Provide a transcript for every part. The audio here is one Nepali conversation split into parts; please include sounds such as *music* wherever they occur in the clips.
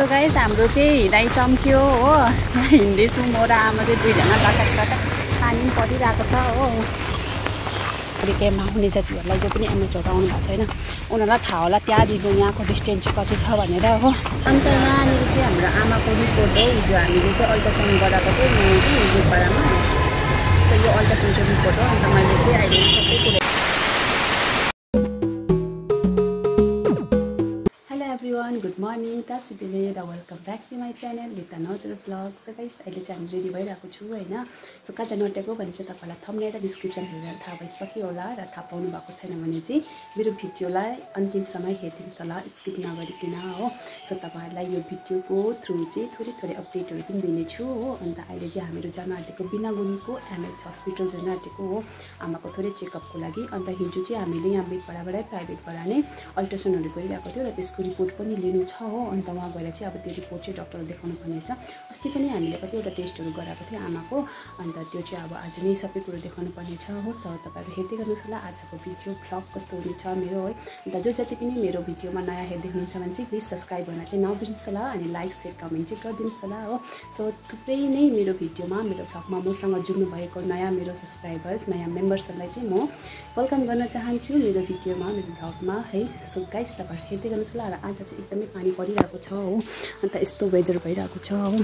सो गाइस हाम्रो चाहिँ हिँडाइ चम्क्यो हो। हिँड्दैछु म र आमा चाहिँ दुईजना टटक टटक पानी पनि परिरहेको छ हो। फेरि क्याम्पमा आउने जातिहरूलाई जो पनि एमएचहरू आउनु भएको छैन उनीहरूलाई थाहा होला त्यहाँदेखिको यहाँको डिस्टेन्स चाहिँ कति छ भनेर हो। अन्त यहाँनिर चाहिँ हाम्रो आमाको रिपोर्ट हो। हिजो हामीले चाहिँ अल्ट्रासाउन्ड गराएको चाहिँ दुधपाडामा त यो अल्ट्रासाउन्डको रिपोर्ट हो। अन्त मैले चाहिँ अहिले सबै कुरा hello every one good morning तासी भिलेज र welcome back to my channel with another vlog so guys अहिले चाहिँ हामी रेडी भइरहेको छु होइन? सो कहाँ चाहिँ नटेको भने चाहिँ तपाईँलाई थम्ने र डिस्क्रिप्सन हेरेर थाहा भइसक्यो होला र थाहा पाउनु भएको छैन भने चाहिँ मेरो भिडियोलाई अन्तिमसम्म हेरिदिनुहोस् होला स्किप नगरिकन हो? सो तपाईँहरूलाई यो भिडियोको थ्रु चाहिँ थोरै थोरै अपडेटहरू पनि दिनेछु हो? अन्त अहिले चाहिँ हामीहरू जान आँटेको बिनागुनीको एमएच हस्पिटल जान आँटेको हो? आमाको थोरै चेकअपको लागि। अन्त हिजो चाहिँ हामीले यहाँ बेडपाडाबाटै प्राइभेटबाट नै अल्ट्रासाउन्डहरू गरिरहेको थियो र त्यसको रिपोर्ट पनि लिनु छ हो। अन्त उहाँ गएर चाहिँ अब त्यो रिपोर्ट चाहिँ डक्टर देखाउनु पर्ने छ। अस्ति पनि हामीले कतिवटा टेस्टहरू गराएको थियो आमाको। अन्त त्यो चाहिँ अब आज नै सबै कुरो देखाउनु पर्ने छ हो। त तपाईँहरू हेर्दै गर्नुहोस् होला आजको भिडियो भ्लग कस्तो हुनेछ मेरो है। अन्त जो जति पनि मेरो भिडियोमा नयाँ हेर्दै हुनुहुन्छ भने चाहिँ प्लिज सब्सक्राइब गर्न चाहिँ नबिर्नुहोस् होला अनि लाइक सेयर कमेन्ट चाहिँ गरिदिनुहोस् होला हो। सो थुप्रै नै मेरो भिडियोमा मेरो भ्लगमा मसँग जुड्नु भएको नयाँ मेरो सब्सक्राइबर्स नयाँ मेम्बर्सहरूलाई चाहिँ म वेलकम गर्न चाहन्छु मेरो भिडियोमा मेरो भ्लगमा है। सो गाइस तपाईँहरू हेर्दै गर्नुहोस् होला र आज चाहिँ एकदमै पानी परिरहेको छ हो। अन्त यस्तो वेदर भइरहेको छ हो।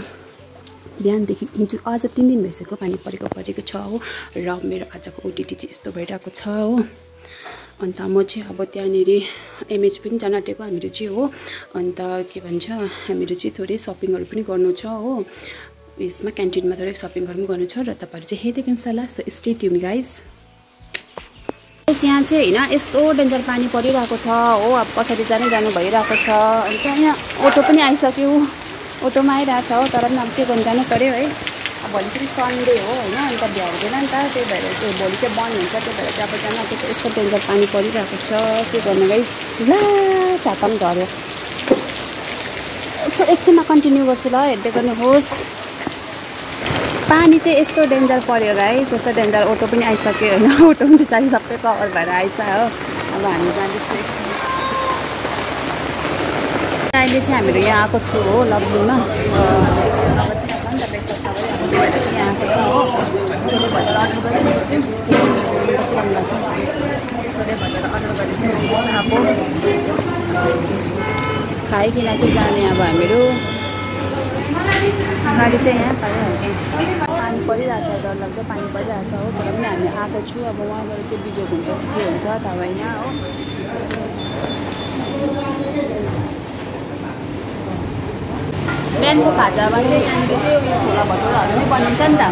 बिहानदेखि हिजो आज तिन दिन भइसक्यो पानी परेको परेको छ हो। र मेरो आजको ओटिटी चाहिँ यस्तो भइरहेको छ हो। अन्त म चाहिँ अब त्यहाँनिर एमएच पनि जान आँटेको हामीहरू चाहिँ हो। अन्त के भन्छ हामीहरू चाहिँ थोरै सपिङहरू पनि गर्नु छ हो। यसमा क्यान्टिनमा थोरै सपिङहरू पनि गर्नु छ र तपाईँहरू चाहिँ हेर्दै गर्नुहोस् होला। सो स्टे ट्युन गाइज यहाँ चाहिँ होइन यस्तो डेन्जर पानी परिरहेको छ हो। अब पछाडि जानै जानु भइरहेको छ। अन्त यहाँ अटो पनि आइसक्यो। अटोमा आइरहेको छ हो तर पनि अब के गर्नु जानु पऱ्यो है। अब भोलि चाहिँ सन्डे हो होइन अन्त भ्याउँदैन नि त। त्यही भएर चाहिँ भोलि चाहिँ बन्द हुन्छ। त्यही भएर चाहिँ अब जानु आँटेको यस्तो डेन्जर पानी परिरहेको छ। के गर्नु गाइस ला छाता पनि झऱ्यो। यसो एकछिनमा कन्टिन्यू गर्छु ल। हेर्दै गर्नुहोस्। पानी चाहिँ यस्तो डेन्जर पऱ्यो गाइस यस्तो डेन्जर अटो पनि आइसक्यो होइन *laughs* अटो पनि पछाडि सबै कभर भएर आइस हो। अब हामी जाँदैछु। अहिले चाहिँ हामीहरू यहाँ आएको छु हो चाहिँ हो अब खाइकन चाहिँ जाने अब हामीहरू। गाडी चाहिँ यहाँ पाइहाल्छ पानी परिरहेछ डरलाग्दो पानी परिरहेछ हो। तर पनि हामी आएको छु अब उहाँ गएर चाहिँ बिजोग हुन्छ कि हुन्छ थाहा भएन हो। बिहानको खाजामा चाहिँ यहाँनिर चाहिँ उयो छोला भटौराहरू नै बनिन्छ नि त।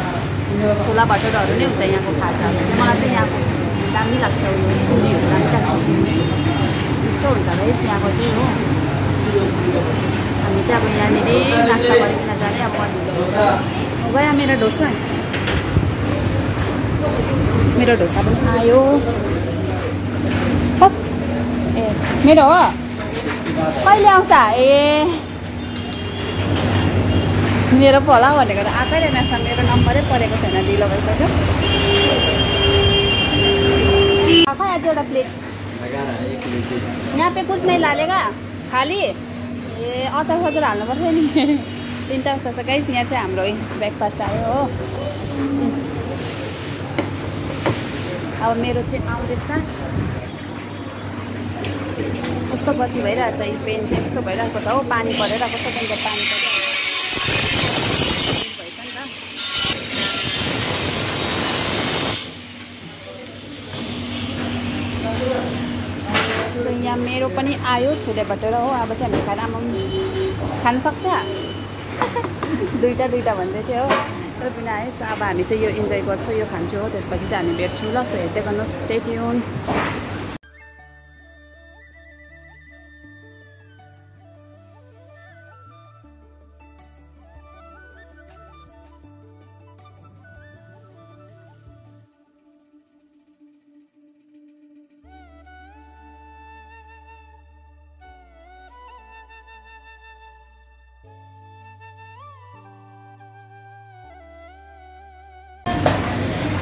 छोला भटौराहरू नै हुन्छ यहाँको खाजाहरू चाहिँ मलाई चाहिँ यहाँको दामी लाग्छ उयो पुरीहरू दामी लाग्छ। मिठो हुन्छ है यहाँको चाहिँ हो। हामी चाहिँ अब यहाँनिर नास्ता गरिकन जाने अब गयो मेरो ढोसा मेरो ढोसा पनि आयो कस ए मेरो हो कहिले आउँछ ए. मेरो पो होला भनेको त आएकै रहेनछ मेरो नम्बरै परेको छैन ढिलो भइसक्यो. खै आज एउटा प्लेट। यहाँ पे कुछ नहीं लालेगा खाली। ए अचार सचार हाल्नुपर्छ नि। तिनवटा जस्तो छ गाइस यहाँ चाहिँ हाम्रो ब्रेकफास्ट आयो हो। अब मेरो चाहिँ आउँदैछ। यस्तो गति भइरहेछ यो पेन चाहिँ यस्तो भइरहेको छ हो। पानी छ त्यहाँदेखि पानी परिरहेको भइछ नि त सो यहाँ मेरो पनि आयो छोले हो। अब चाहिँ हामी खाना खान सक्छ। *laughs* दुइटा दुइटा भन्दै थियो। हो तर पनि आएछ। अब हामी चाहिँ यो इन्जोय गर्छौँ यो खान्छौँ। हो त्यसपछि चाहिँ हामी भेट्छौँ। ल सो हेर्दै गर्नुहोस्। स्टेट्युन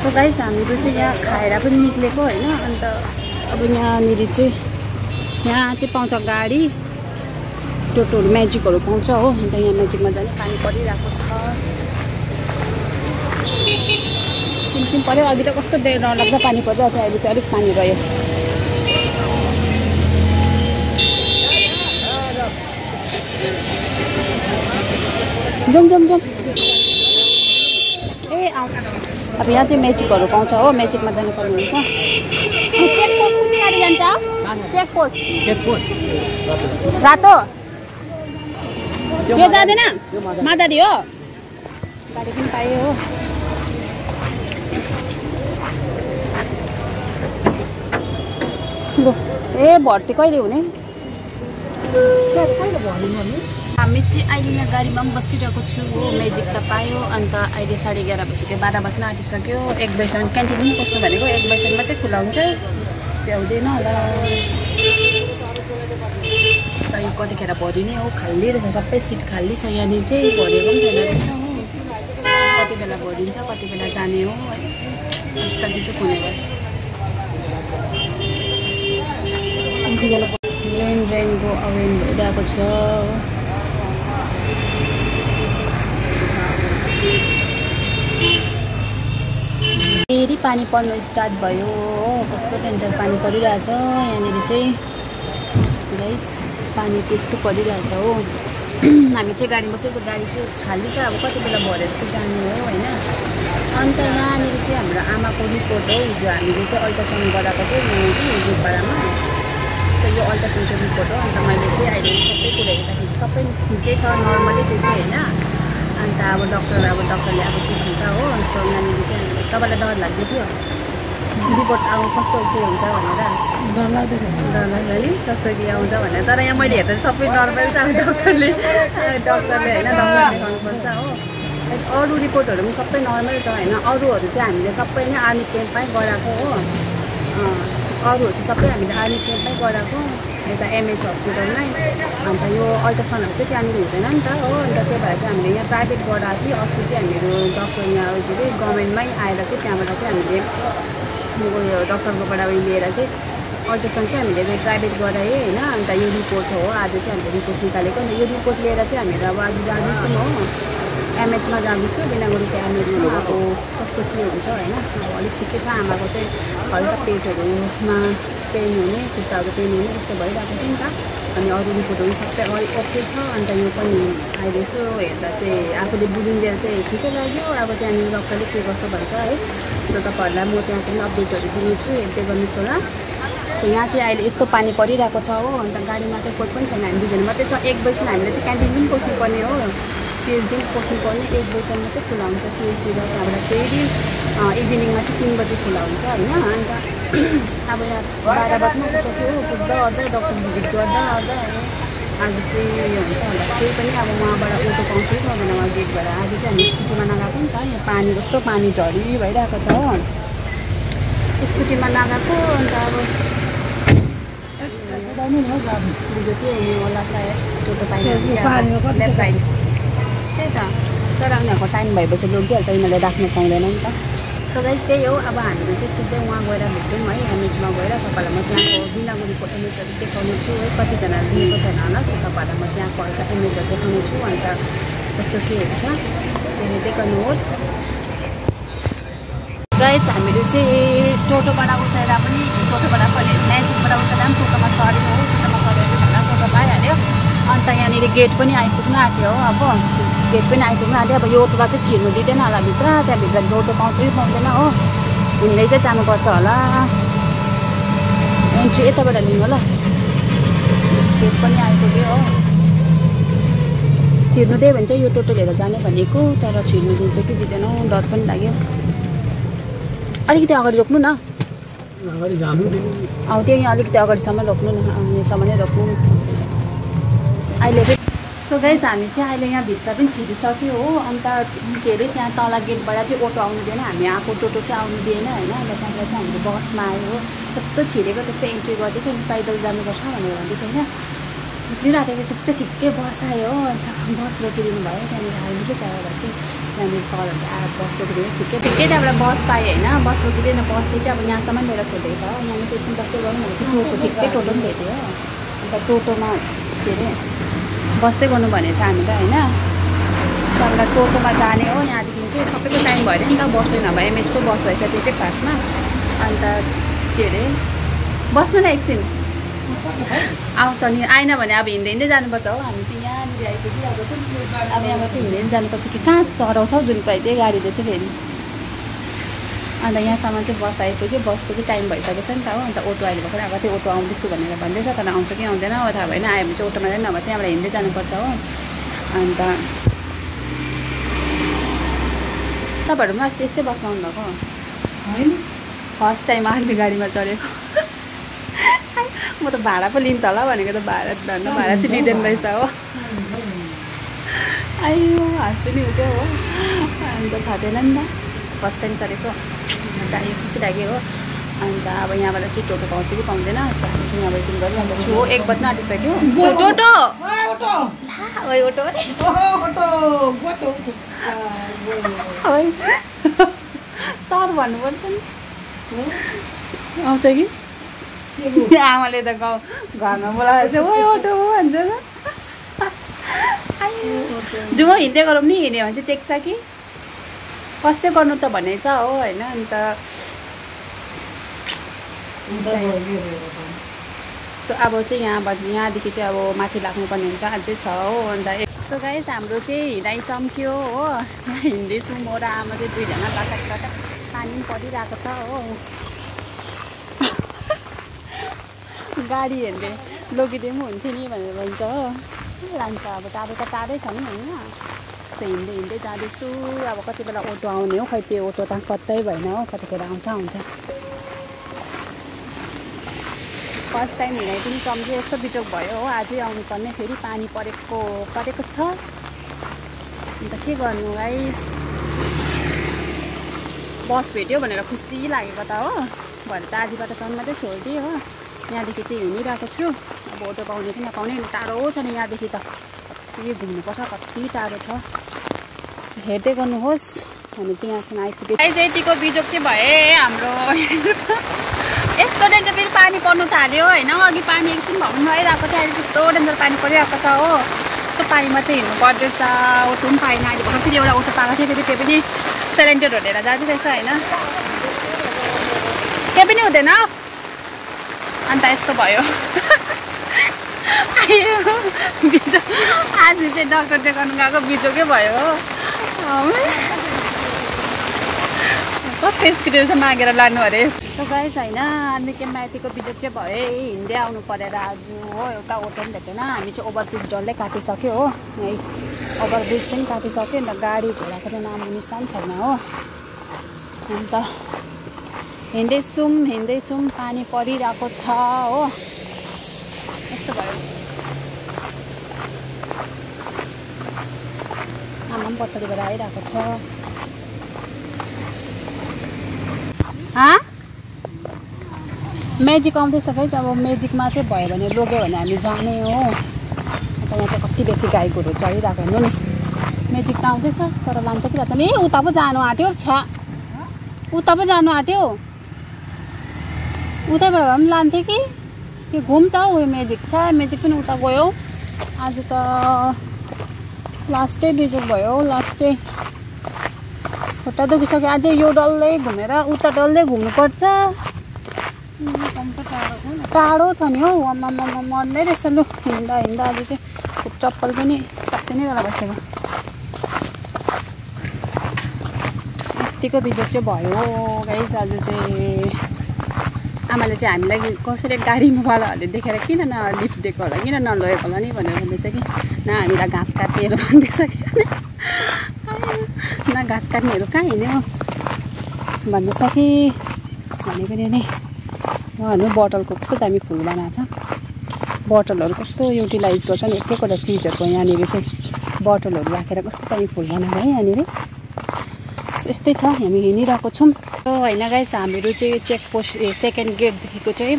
सो गाइस हामीहरू चाहिँ यहाँ खाएर पनि निक्लेको होइन अन्त अब यहाँनिर चाहिँ यहाँ चाहिँ पाउँछ गाडी। टोटोहरू म्याजिकहरू पाउँछ हो अन्त यहाँ म्याजिकमा जाने पानी परिरहेको छ। सिमसिम पऱ्यो अघि त कस्तो डर डरलाग्दो पानी पऱ्यो त्यहाँ अहिले चाहिँ अलिक पानी रह्यो। जाउँ जाउँ जाउँ। अब यहाँ चाहिँ म्याजिकहरू पाउँछ हो म्याजिकमा जानुपर्ने हुन्छ। चेक पोस्ट कुन चाहिँ गाडी जान्छ चेक पोस्ट रातो यो जाँदैन मादारी हो? गाडी पनि पाएँ हो। लु। ए भर्ती कहिले हुने? हामी चाहिँ अहिले यहाँ गाडीमा पनि बसिरहेको छु। हो म्याजिक त पायो अन्त अहिले साढे एघार भइसक्यो बाह्र बज्न आँटिसक्यो। एक बजीसम्म क्यान्टिन पनि पस्नु भनेको एक बजीसम्म मात्रै खुला हुन्छ। भ्याउँदैन होला सही कतिखेर भरिने हो खाली रहेछ सबै सिट खाली छ यहाँनिर चाहिँ। भरेको पनि छैन रहेछ हो। कति बेला भरिन्छ कति बेला जाने हो है। अस्ति चाहिँ कुनै भयो रेन रेनको अवेन भइरहेको छ। फेरि पानी पर्नु स्टार्ट भयो हो। कस्तो टेन्सन पानी परिरहेछ। यहाँनिर चाहिँ गाइस पानी चाहिँ यस्तो परिरहेछ हो। *clears throat* हामी चाहिँ गाडी बसेको गाडी चाहिँ खाली छ। अब कति बेला भरेर चाहिँ जाने हो होइन? अन्त यहाँनिर चाहिँ हाम्रो आमाको रिपोर्ट हो। हिजो हामीले चाहिँ अल्ट्रासाउन्ड गराएको थियो यहाँ कि हिजोपाडामा यो अल्ट्रासाउन्डको रिपोर्ट हो। अन्त मैले चाहिँ अहिले सबै कुरा हेर्दाखेरि सबै ठिकै छ। नर्मलै देखेँ होइन? अन्त अब डक्टर अब डक्टरले अब के भन्छ हो सो यहाँनिर चाहिँ हामीले तपाईँलाई डर लाग्दै थियो रिपोर्ट अब कस्तो के हुन्छ भनेर। डर लाग्दै डर लाग्यो नि कस्तो के आउँछ भनेर। तर यहाँ मैले हेर्दा सबै नर्मल छ अब डक्टरले। डक्टरले होइन डक्टर देखाउनुपर्छ हो। अरू रिपोर्टहरू पनि सबै नर्मल छ होइन। अरूहरू चाहिँ हामीले सबै नै आर्मी क्याम्पमै गराएको हो। अरूहरू चाहिँ सबै हामीले आर्मी क्याम्पमै गराएको। यता एमएच हस्पिटलमै अन्त यो अल्ट्रासाउन्डहरू चाहिँ त्यहाँनिर हुँदैन नि त हो। अन्त त्यही भएर चाहिँ हामीले यहाँ प्राइभेट गराएको थियो अस्ति चाहिँ हामीहरू डक्टर यहाँ के अरे गभर्मेन्टमै आएर चाहिँ त्यहाँबाट चाहिँ हामीले उयो डक्टरकोबाट उयो लिएर चाहिँ अल्ट्रासाउन्ड चाहिँ हामीले चाहिँ प्राइभेट गराएँ होइन। अन्त यो रिपोर्ट हो। आज चाहिँ हामीले रिपोर्ट निकालेको। अन्त यो रिपोर्ट लिएर चाहिँ हामीहरू अब आज जाँदैछौँ हो। एमएचमा जाँदैछु। बिनागुरुको एमएचमा अब कस्तो के हुन्छ होइन। अब अलिक ठिकै छ। आमाको चाहिँ हल्का पेटहरूमा पेन हुने खुट्टाहरू पेन हुने त्यस्तो भइरहेको थियो नि त। अनि अरू रिपोर्टहरू सबै अलिक ओके छ। अन्त यो पनि अहिले यसो हेर्दा चाहिँ आफूले बुझिन्जेल चाहिँ ठिकै लाग्यो। अब त्यहाँनिर डक्टरले के गर्छ भन्छ है अन्त तपाईँहरूलाई म त्यहाँ पनि अपडेटहरू दिनेछु। हेर्दै गर्नुहोस् होला। यहाँ चाहिँ अहिले यस्तो पानी परिरहेको छ हो। अन्त गाडीमा चाहिँ कोही पनि छैन। हामी दुईजना मात्रै छ। एक बजीसम्म हामीले चाहिँ क्यान्टिन पनि पस्नुपर्ने हो। सिएचडी पनि पस्नुपर्ने एक बजीसम्म मात्रै खुला हुन्छ। सिएचडी र त्यहाँबाट फेरि इभिनिङमा चाहिँ तिन बजी खुला हुन्छ होइन? अन्त अब यहाँ बाह्र बज्नु पुग्यो पुग्दा ओर्दा डक्टर भिजिट गर्दा ओर्दा आज चाहिँ उयो हुन्छ होला। त्यही पनि अब उहाँबाट अटो पाउँछ पाउँदैन उहाँ गेटबाट आज चाहिँ हामी स्कुटीमा नगएको नि त। यहाँ पानी कस्तो पानी झरी भइरहेको छ हो। स्कुटीमा नगएको अन्त अब हिजो के? हुने होला सायद। टोटो पाइन्छ त्यही त तर उनीहरूको टाइम भएपछि लगिहाल्छ यिनीहरूले राख्नु पाउँदैन नि त सो गाइस त्यही हो अब हामीले चाहिँ सिधै उहाँ गएर भेट्यौँ है एमएचमा गएर तपाईँलाई म त्यहाँको बिनागुरीको एमएचहरू देखाउने छु है कतिजनाले दिएको छैन होला सो तपाईँहरूलाई म त्यहाँको हल्का एमएचहरू देखाउने छु अन्त कस्तो के हुन्छ सो हेर्दै गर्नुहोस् गाइस हामीहरू चाहिँ टोटोबाट उतारेर पनि टोटोबाट पनि म्याजिकबाट उतारेर पनि टोटोमा चढ्यो टोटोमा चढेर टोटो पाइहाल्यो अन्त यहाँनिर गेट पनि आइपुग्नु आँट्यो हो अब गेट पनि आइपुग्नु आँट्यो अब यो अटोलाई चाहिँ छिर्नु दिँदैन होला भित्र त्यहाँभित्र अटो पाउँछ कि पाउँदैन हो हिँड्दै चाहिँ जानुपर्छ होला एन्ट्री यताबाट लिनु होला गेट पनि आइपुग्यो हो छिर्नु दियो भने चाहिँ यो टोटो लिएर जाने भनेको तर छिर्नु दिन्छ कि दिँदैन डर पनि लाग्यो अलिकति अगाडि रोक्नु न अब त्यो यहाँ अलिकति अगाडिसम्म रोक्नु न यहाँसम्म नै रोक्नु अहिले सो गाइस हामी चाहिँ अहिले यहाँ भित्र पनि छिरिसक्यो हो। अन्त के अरे त्यहाँ तल गेटबाट चाहिँ अटो आउनु दिएन। हामी आएको टोटो चाहिँ आउनु दिएन होइन? अन्त त्यहाँबाट चाहिँ हामीले बसमा आयो हो। जस्तो छिरेको त्यस्तै एन्ट्री गरिदिएको नि पैदल जानुपर्छ भनेर भन्दै थियो होइन? उक्लिरहेको थियो त्यस्तै ठिक्कै बस आयो हो। अन्त बस रोकिदिनु भयो। त्यहाँनिर आइदियो त्यहाँबाट चाहिँ त्यहाँनिर सरहरूले आएर बस रोकिदियो। ठिकै ठिकै त्यहाँबाट बस पाएँ होइन? बस रोकिँदैन बसले चाहिँ अब यहाँसम्म लिएर छोडेको छ। यहाँनिर चाहिँ एकछिन कस्तो गर्नु भनेको ठिक्कै टोटो पनि भेट्यो हो। अन्त टोटोमा के अरे बस्दै गर्नु भनेको छ हामीलाई होइन त्यहाँबाट टोटोमा जाने हो यहाँदेखि चाहिँ सबैको टाइम भयो नि त बस्ने नभए एमएचको बस रहेछ त्यो चाहिँ खासमा। अन्त के अरे बस्नु न एकछिन। आउँछ नि आएन भने अब हिँड्दै हिँड्दै जानुपर्छ हो। हामी चाहिँ यहाँनिर आइपुगिरहेको छौँ अब यहाँबाट चाहिँ हिँड्दै जानुपर्छ कि कहाँ चढाउँछ हौ जुन कहिले गाडीले चाहिँ फेरि। अन्त यहाँसम्म चाहिँ बस आइपुग्यो। बसको चाहिँ टाइम भइसकेको छ नि त हो। अन्त अटो अहिले भर्खर अब त्यो अटो आउँदैछु भनेर भन्दैछ तर आउँछ कि आउँदैन। हो थाहा भएन आयो भने चाहिँ अटोमा जाने नभए चाहिँ यहाँबाट हिँड्दै जानुपर्छ हो। अन्त तपाईँहरू पनि अस्ति यस्तै बसमा आउनुभएको होइन। फर्स्ट टाइम आर्मी गाडीमा चढेको। म त भाडा पो लिन्छ होला भनेको त भाडा धन्न भाडा चाहिँ लिँदैन रहेछ हो। आयो हाँस पनि उठ्यो हो। अन्त थाहा थिएन नि त। फर्स्ट टाइम चढेको। आयो खुसी लाग्यो हो। अन्त अब यहाँबाट चाहिँ टोटो पाउँछ कि पाउँदैन। सानो अब वेटिङ गरिरहेको छु। हो एक बज्न आँटिसक्यो। ओ, टोटो सर भन्नुपर्छ नि। आउँछ कि? आमाले त गाउँ घरमा बोलाएर चाहिँ ओइ अटो हो भन्छ। जाउँ हिँड्दै गरौँ नि। हिँड्यो भने चाहिँ देख्छ कि? कस्तै गर्नु त भन्ने छ हो होइन? अन्त अब चाहिँ यहाँबाट यहाँदेखि चाहिँ अब माथि लाग्नुपर्ने हुन्छ। अझै छ हो अन्त सो गाइस हाम्रो चाहिँ हिँडाइ चम्क्यो हो। यहाँ हिँड्दैछु म र आमा चाहिँ दुईजना लटक पानी पनि परिरहेको छ हो। गाडी हेर्ने लगिदिए पनि हुन्थ्यो नि भनेर भन्छ हो। लान्छ अब टाढो त टाढै छ नि होइन। सो हिँड्दै हिँड्दै जाँदैछु अब कति बेला अटो आउने हो खै त्यो अटो त कतै भएन हो कतिखेर आउँछ आउँछ फर्स्ट टाइम हिँडाइ पनि चम्क्यो यस्तो बिजोग भयो हो आजै आउनुपर्ने फेरि पानी परेको परेको छ। अन्त के गर्नु गाइस बस भेट्यो भनेर खुसी लागेको त हो। भरे त आधी बाटोसम्म मात्रै छोडिदिएँ हो। यहाँदेखि चाहिँ हिँडिरहेको छु। अब अटो पाउने कि नपाउने टाढो छ नि यहाँदेखि त। के घुम्नुपर्छ कति टाढो छ। हेर्दै गर्नुहोस् हामी चाहिँ यहाँसम्म आइपुग्यो यतिको बिजोग चाहिँ भए हाम्रो *laughs* यस्तो डेन्जर फेरि पानी पर्नु थाल्यो होइन। अघि पानी एकछिन भए भइरहेको थियो अहिले त्यस्तो डेन्जर पानी परिरहेको छ हो। त्यो पानीमा चाहिँ हिँड्नु पर्दैछ अटो पनि पाएन। अहिले भर्खर फेरि एउटा अटो पाएको थियो फेरि त्यो पनि सिलिन्डर हेरेर जाँदै रहेछ होइन। केही पनि हुँदैन। अन्त यस्तो भयो। *laughs* बिजो आज चाहिँ डक्टर देखाउनु गएको बिजोकै भयो हो। कसको स्कुटीहरू चाहिँ मागेर लानु अरे। त गाइस होइन आर्मी क्याम्पमा यतिको बिजोग चाहिँ भयो? है हिँड्दै आउनु परेर आज हो एउटा अटो पनि भेटेन। हामी चाहिँ ओभरब्रिज डल्लै काटिसक्यो हो। यही ओभरब्रिज पनि काटिसक्यो अन्त गाडी घोडाको चाहिँ नाम निशान छैन हो। अन्त हिँड्दैछौँ हिँड्दैछौँ पानी परिरहेको छ हो। यस्तो भयो आमा पनि पछाडिबाट आइरहेको छ। म्याजिक आउँदैछ गाइज अब म्याजिकमा चाहिँ भयो भने लोग्यो भने हामी जाने हो। अन्त यहाँ चाहिँ कति बेसी गाईगोरु चढिरहेको हुनु नि। म्याजिक त आउँदैछ तर लान्छ कि लान्छ ए उता पो जानु आँट्यो छ्या। उता पो जानु आँट्यो। उतैबाट भए पनि लान्थ्यो कि? त्यो घुम्छ हौ उयो म्याजिक छ। म्याजिक पनि उता गयो। आज त लास्टै बिजोग भयो लास्टै खुट्टा दुखिसक्यो। अझै यो डल्लै घुमेर उता डल्लै घुम्नुपर्छ। टाढो छ नि हौ। आम्मामा मर्ने रहेछ लु। हिँड्दा हिँड्दा आज चाहिँ चप्पल पनि चप्पिने बेला भइसक्यो। यत्तिको बिजोग चाहिँ भयो गाइस आज चाहिँ आमाले चाहिँ हामीलाई कसरी गाडीमा वालाहरूले देखेर किन न लिफ्ट दिएको होला किन नलगेको होला नि भनेर भन्दैछ कि न हामीलाई घाँस काट्नेहरू भन्दैछ कि? न घाँस काट्नेहरू कहाँ हिँड्यो भन्दैछ कि? भनेको नि उहाँहरू बोटलको कस्तो दामी फुल बनाएको छ। बोटलहरू कस्तो युटिलाइज गर्छ नि एक एकवटा चिजहरूको यहाँनिर चाहिँ। बोटलहरू राखेर कस्तो दामी फुल बनाएको है यहाँनिर। यस्तै छ हामी हिँडिरहेको छौँ। होइन गाइस हामीहरू चाहिँ चेकपोस्ट ए सेकेन्ड गेटदेखिको चाहिँ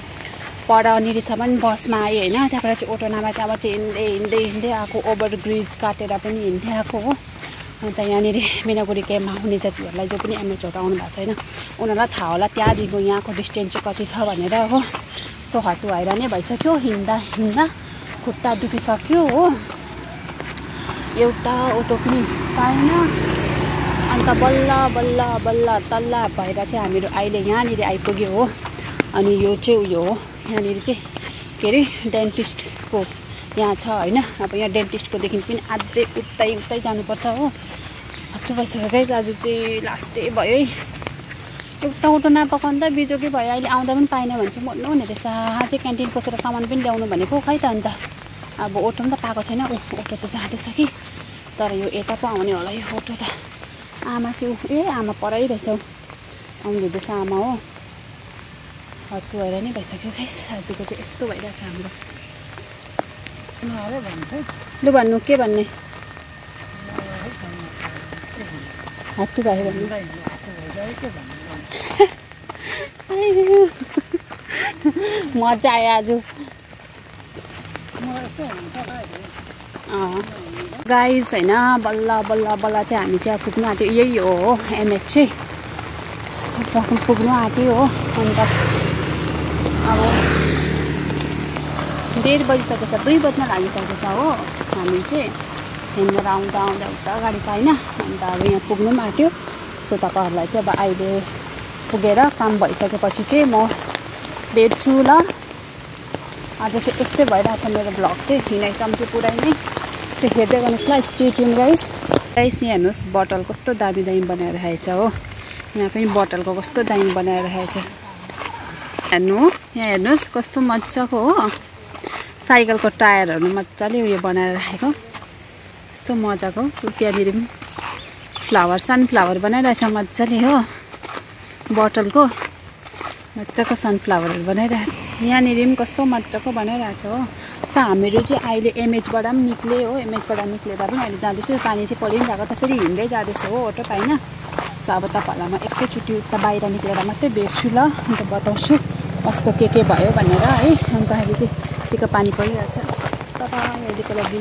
पर निरीसम्म बसमा आयो होइन। त्यहाँबाट चाहिँ नभए त्यहाँबाट चाहिँ हिँड्दै हिँड्दै हिँड्दै आएको ओभर ब्रिज काटेर पनि हिँड्दै आएको हो। अन्त यहाँनिर मिनागुडी क्याम्पमा आउने जातिहरूलाई जो पनि एमएचहरू आउनु भएको छैन उनीहरूलाई थाहा होला त्यहाँदेखिको यहाँको डिस्टेन्स चाहिँ कति छ भनेर हो। सो हतु हैरानै भइसक्यो हिँड्दा हिँड्दा खुट्टा दुखिसक्यो हो। एउटा अटो पनि पाएन। अन्त बल्ल बल्ल बल्ल तल्ला भएर चाहिँ हामीहरू अहिले यहाँनिर आइपुग्यो हो। अनि यो चाहिँ उयो हो। यहाँनिर चाहिँ के अरे डेन्टिस्टको यहाँ छ होइन। अब यहाँ डेन्टिस्टकोदेखि पनि अझै उतै उतै जानुपर्छ हो। हत्तु भइसक्यो गाइज आज चाहिँ लास्ट डे भयो है। एउटा अटो नपाएको अन्त बिजोकै भयो। अहिले आउँदा पनि पाएन भने चाहिँ मर्नु हुने रहेछ। अझै क्यान्टिन पसेर सामान पनि ल्याउनु भनेको खै त अन्त। अब अटो पनि त पाएको छैन। ऊ अटो त जाँदैछ कि। तर यो यता पो आउने होला यो अटो त। आमा चाहिँ ऊ ए आमा पढाइरहेछ हौ आउनु हुँदैछ आमा हो। हत्तु भएर नै भइसक्यो खाइस आजको चाहिँ यस्तो भइरहेछ हाम्रो। उनीहरू भन्छ। लु भन्नु के भन्ने? हत्तु भयो भन्नु। मजा आयो आज। गाइस होइन बल्ल बल्ल बल्ल चाहिँ हामी चाहिँ पुग्नु आँट्यो। यही हो एमएच चाहिँ। पुग्नु आँट्यो हो। अन्त अब डेढ बजिसकेको छ दुई बज्न लागिसकेको छ हो। हामी चाहिँ हिँडेर आउँदा आउँदा उता गाडी पाएन अन्त अब यहाँ पुग्नु पनि आँट्यो। सो तपाईँहरूलाई चाहिँ अब अहिले पुगेर काम भइसकेपछि चाहिँ म भेट्छु ल। आज चाहिँ यस्तै भइरहेछ मेरो ब्लग चाहिँ हिँडाइ चम्की पुरै नै। चाहिँ हेर्दै गर्नुहोस् ल स्टेट्युन गाइस गाइस यहाँ हेर्नुहोस् बोतल कस्तो दामी दामी बनाएर राखेको छ हो। यहाँ पनि बोतलको कस्तो दामी बनाएर राखेको छ हेर्नु यहाँ हेर्नुहोस् कस्तो मजाको हो। साइकलको टायरहरू मजाले उयो बनाएर राखेको। यस्तो मजाको त्यहाँनिर पनि फ्लावर सनफ्लावर बनाइरहेछ मजाले हो। बोतलको मजाको सनफ्लावरहरू बनाइरहेको छ यहाँनिर पनि कस्तो मजाको बनाइरहेको छ हो। स हामीहरू चाहिँ अहिले एमएचबाट पनि निक्ले हो। एमएचबाट निक्लेर पनि अहिले जाँदैछु। पानी चाहिँ परिरहेको छ। फेरि हिँड्दै जाँदैछु हो। अटो पाइन सो अब तपाईँहरूलाई म एकैचोटि उता बाहिर निक्लेर मात्रै भेट्छु ल। अन्त बताउँछु कस्तो के के भयो भनेर है। अन्त अहिले चाहिँ यतिको पानी परिरहेको छ तर अहिलेको लागि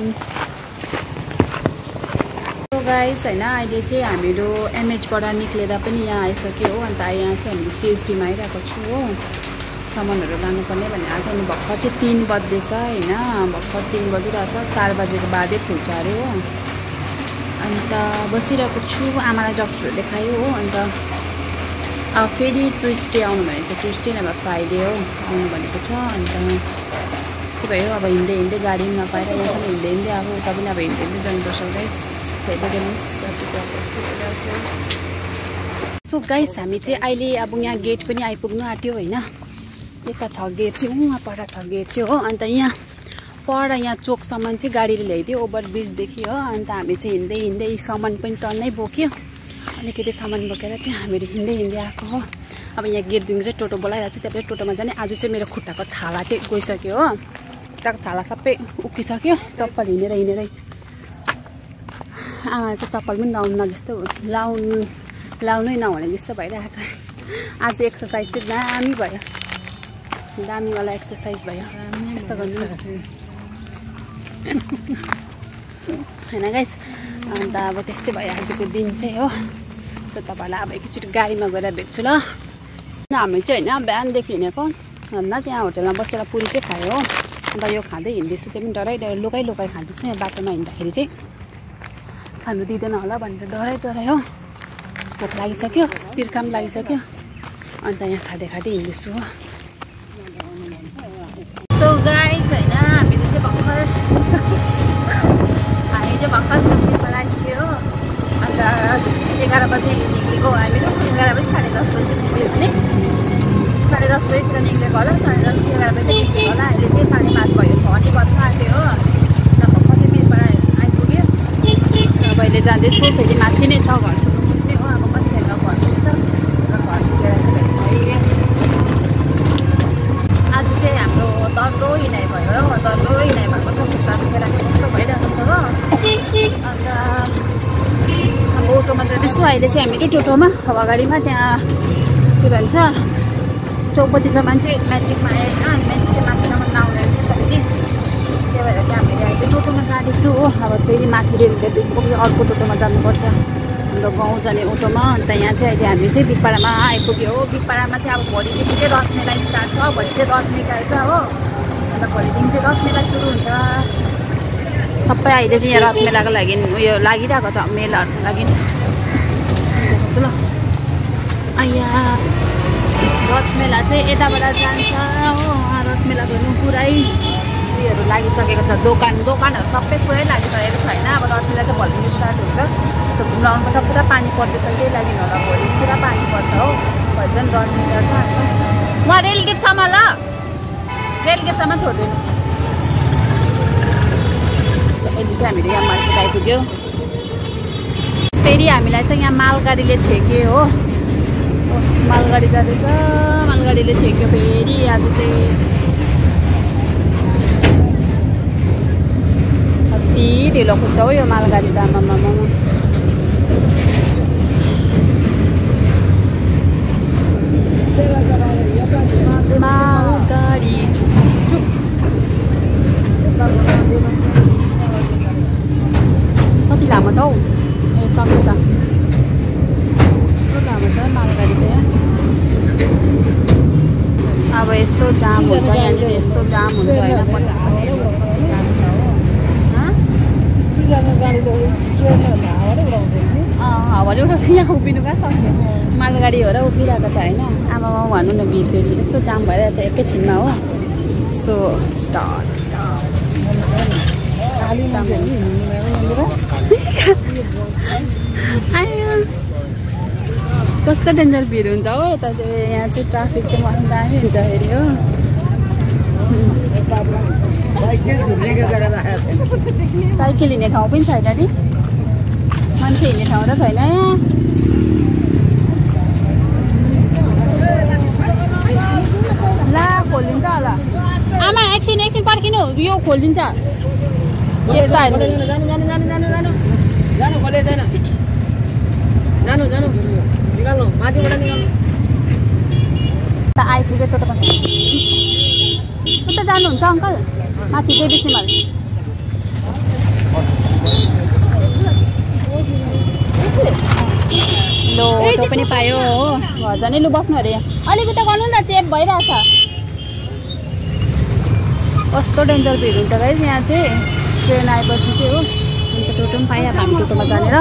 गाइस होइन अहिले चाहिँ हामीहरू एमएचबाट निक्लेर पनि यहाँ आइसक्यो हो। अन्त यहाँ चाहिँ हामीले सिएसडीमा आइरहेको छु हो। सामानहरू लानुपर्ने भनेर आएको अनि भर्खर चाहिँ तिन बज्दैछ होइन। भर्खर तिन बजिरहेको छ चार बजेको बादै फुल्छ अरे हो। अन्त बसिरहेको छु। आमालाई डक्टरहरू देखायो हो। अन्त फेरि ट्युसडे आउनु भनेको छ ट्युसडे नभए फ्राइडे हो। आउनु भनेको छ। अन्त यस्तै भयो अब हिँड्दै हिँड्दै गाडी पनि नपाएर यहाँसम्म हिँड्दै हिँड्दै अब उता पनि अब हिँड्दै हिँड्दै जानुपर्छ गाइस हेर्दै गर्नुहोस् आजको अब यस्तो भइरहेको छ सो गाइस हामी चाहिँ अहिले अब यहाँ गेट पनि आइपुग्नु आँट्यो होइन यता छ गेट चाहिँ उहाँ पर छ गेट चाहिँ हो अन्त यहाँ पर यहाँ चोकसम्म चाहिँ गाडीले ल्याइदियो ओभर ब्रिजदेखि हो अन्त हामी चाहिँ हिँड्दै हिँड्दै सामान पनि टन्नै बोक्यो अलिकति सामान बोकेर चाहिँ हामीहरू हिँड्दै हिँड्दै आएको हो अब यहाँ गेटदेखि चाहिँ टोटो बोलाइरहेको छ त्यहाँबाट टोटोमा जाने आज चाहिँ मेरो खुट्टाको छाला चाहिँ गइसक्यो हो खुट्टाको छाला सबै उक्किसक्यो चप्पल हिँडेर हिँडेरै आमा चाहिँ चप्पल पनि लाउनु जस्तो लाउनु लाउनै नहुने जस्तो भइरहेको छ आज एक्सर्साइज चाहिँ दामी भयो दामीवाला एक्सर्साइज भयो यस्तो गर्नु होइन गाइस अन्त अब त्यस्तै भयो आजको दिन चाहिँ हो सो तपाईँहरूलाई अब एकैचोटि गाडीमा गएर भेट्छु ल हामी चाहिँ होइन बिहानदेखि हिँडेको अन्त त्यहाँ होटेलमा बसेर पुरी चाहिँ खायो हो अन्त यो खाँदै हिँड्दैछु त्यो पनि डराइ डराइ लुकाइ लुकाइ खाँदैछु यहाँ बाटोमा हिँड्दाखेरि चाहिँ। खानु दिँदैन होला भनेर डराइ डराइ हो। भोक लागिसक्यो तिर्खा पनि लागिसक्यो। अन्त यहाँ खाँदै खाँदै हिँड्दैछु हो। होइन हामीले *laughs* हामी चाहिँ भर्खर हो। अन्त एघार बजी निक्लेको हामीहरू एघार बजी साढे दस बजी निक्ल्यो भने। साढे दस बजीतिर निक्लेको होला साढे दस एघार बजी निक्लेको होला। अहिले चाहिँ साढे पाँच भयो छ नि बज्नु आँट्यो हो। अन्त चाहिँ बिचबाट आइपुग्यो अब अहिले जाँदैछु फेरि माथि नै छ घर। अब र आज चाहिँ हाम्रो भयो छ अहिले चाहिँ हामीहरू टोटोमा अब अगाडिमा त्यहाँ के भन्छ चौपतिसम्म चाहिँ म्याट्रिकमा आयो होइन अनि म्याट्रिक चाहिँ माथिसम्म नआउने रहेछ त फेरि त्यही भएर चाहिँ हामीले अहिले टोटोमा जाँदैछु हो अब फेरि माथि रेलवेदेखिको फेरि अर्को टोटोमा जानुपर्छ हाम्रो गाउँ जाने अटोमा अन्त यहाँ चाहिँ अहिले हामी चाहिँ बिपाडामा आइपुग्यो हो बिपाडामा चाहिँ अब भोलिदेखि चाहिँ रथ मेला स्टार्ट छ भोलि चाहिँ रथ निकाल्छ हो. अन्त भोलिदेखि चाहिँ रथ मेला सुरु हुन्छ सबै अहिले चाहिँ यहाँ रथ मेलाको लागि उयो लागिरहेको छ मेलाहरूको लागि ल आइया रथ मेला चाहिँ यताबाट जान्छ हो। रथ मेला गर्नु पुरै उयोहरू लागिसकेको छ। दोकान दोकानहरू सबै पुरै लागिसकेको छ होइन। अब रथ मेला चाहिँ भोलिदेखि स्टार्ट हुन्छ। त्यो घुम्न आउनुपर्छ। पुरा पानी पर्दैछ। त्यही लागि होला भोलि पुरा पानी पर्छ हो। भोलि चाहिँ रथ मेला छ। उहाँ रेलगेटसम्म ल। रेलगेटसम्म छोडिदिनु। अहिले चाहिँ हामीहरू यहाँ मार्केट आइपुग्यो। फेरि हामीलाई चाहिँ यहाँ मालगाडीले छेक्यो हो, मालगाडी जाँदैछ। मालगाडीले छेक्यो फेरि आज चाहिँ कति ढिलो कुद्छ हो यो मालगाडी त आमामा कति लामो छ हौ? ए सकेछ मालगाडी चाहिँ अब यस्तो जाम हुन्छ यहाँनिर यस्तो जाम हुन्छ होइन? हावाले उठाउँछ यहाँ उभिनु कहाँ सक्यो मालगाडी हो र उभिरहेको छ होइन? आमामा भन्नु न भिड फेरि यस्तो जाम भइरहेको छ एकैछिनमा हो। सो स्टार्ट आयो। *laughs* कस्तो डेन्जर भिड हुन्छ हो? यता चाहिँ यहाँ चाहिँ ट्राफिक चाहिँ मलाई दामी हुन्छ फेरि हो। साइकल हिँड्ने ठाउँ पनि छैन नि। मान्छे हिँड्ने ठाउँ त छैन। यहाँ ला खोलिन्छ होला। आमा एकछिन एकछिन पर्खिनु। यो खोलिन्छ अहिले? त आइपुग्यो त तपाईँ उता जानुहुन्छ अङ्कल? माथि देवी सिमल लो त्यो पनि पायो हो। घर जाने लु बस्नु अरे। यहाँ अलिकति गर्नु न चेप भइरहेछ। कस्तो डेन्जर भिड हुन्छ गाइस यहाँ चाहिँ। ट्रेन आएपछि चाहिँ हो। अन्त टोटो पनि पाइहाल्यो हामी टोटोमा जानेर।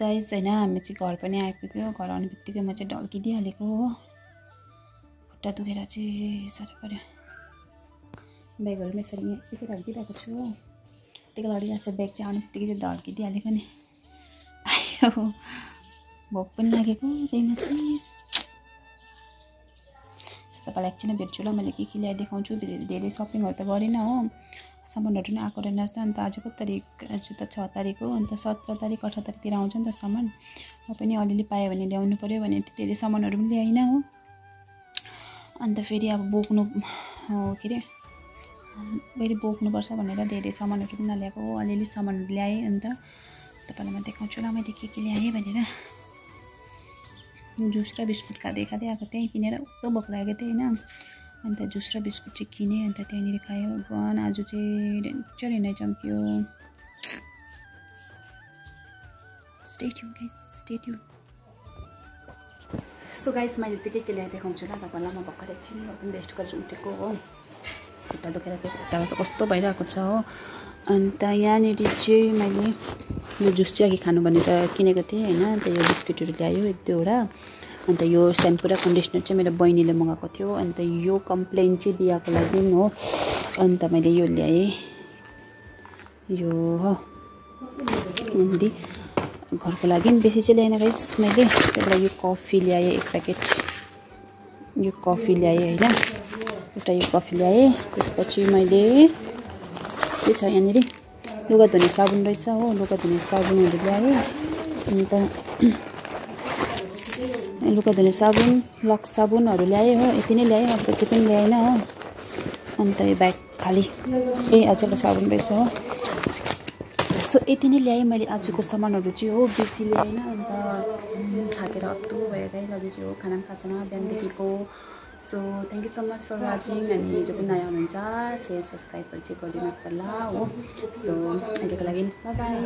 गाइस होइन हामी चाहिँ घर पनि आइपुग्यो। घर आउने बित्तिकै म चाहिँ ढल्किदिइहालेको हो। खुट्टा दुखेर चाहिँ साह्रो पऱ्यो ब्यागहरू यसरी यहाँ यतिकै राखिदिइरहेको छु। हो लडिरहेको छ ब्याग चाहिँ आउने बित्तिकै चाहिँ ढल्किदिइहालेको नि। आयो। भोक पनि लागेको त्यही मात्रै। तपाईँलाई एकछिन भेट्छु ल मैले के के ल्याइ देखाउँछु धेरै सपिङहरू त गरिनँ हो। सामानहरू पनि आएको रहेन रहेछ अन्त आज कति तारिक आज त छ तारिक हो अन्त सत्र तारिक अठार तारिकतिर आउँछ नि त सामान। र पनि अलिअलि पायो भने ल्याउनु पऱ्यो भने त्यति धेरै सामानहरू पनि ल्याइनँ हो। अन्त फेरि अब बोक्नु के अरे फेरि बोक्नुपर्छ भनेर धेरै सामानहरू पनि नल्याएको हो। अलिअलि सामानहरू ल्याएँ अन्त तपाईँलाई म देखाउँछु ल मैले के के ल्याएँ भनेर। जुस र बिस्कुट खाँदै खाँदै आएको त्यहीँ किनेर कस्तो भोक लागेको थियो होइन। अन्त जुस र बिस्कुट चाहिँ किनेँ अन्त त्यहाँनिर खायो। गन आज चाहिँ डेन्जर हिँडाइ चम्क्यो। Statue guys statue so guys मैले चाहिँ के के ल्याएर देखाउँछु ल तपाईँलाई म भर्खर एकछिन पनि रेस्ट गरेर उठेको हो। खुट्टा दुखेर चाहिँ खुट्टामा चाहिँ कस्तो भइरहेको छ हो। अन्त यहाँनिर चाहिँ मैले यो जुस चाहिँ अघि खानु भनेर किनेको थिएँ होइन। अन्त यो बिस्कुटहरू ल्यायो एक दुईवटा। अन्त यो सेम्पू र कन्डिसनर चाहिँ मेरो बहिनीले मगाएको थियो। अन्त यो कम्प्लेन चाहिँ दिएको लागि हो। अन्त मैले यो ल्याएँ। यो हो। यहाँनिर घरको लागि बेसी चाहिँ ल्याएन गाइस मैले। त्यहाँबाट यो कफी ल्याएँ एक प्याकेट यो कफी ल्याएँ होइन। एउटा यो कफी ल्याएँ। त्यसपछि मैले के छ यहाँनिर? लुगा धुने साबुन रहेछ हो। लुगा धुने साबुनहरू ल्याएँ। अन्त लुगा धुने साबुन लक्स साबुनहरू ल्याएँ हो। यति नै ल्याएँ अब त्यति पनि ल्याएन हो। अन्त यो ब्याग खाली। ए एउटा साबुन रहेछ हो। सो यति नै ल्याएँ मैले आजको सामानहरू चाहिँ हो बेसी ल्याएन। अन्त थाकेर हत्तु भयो गाइस आज चाहिँ हो खाना पनि खाएको छैन बिहानदेखिको। So thank you so much for watching अनि जो पनि नयाँ हुनुहुन्छ सेयर सब्सक्राइबहरू चाहिँ गरिदिनुहोस् ल हो। सो अहिलेको लागि बाई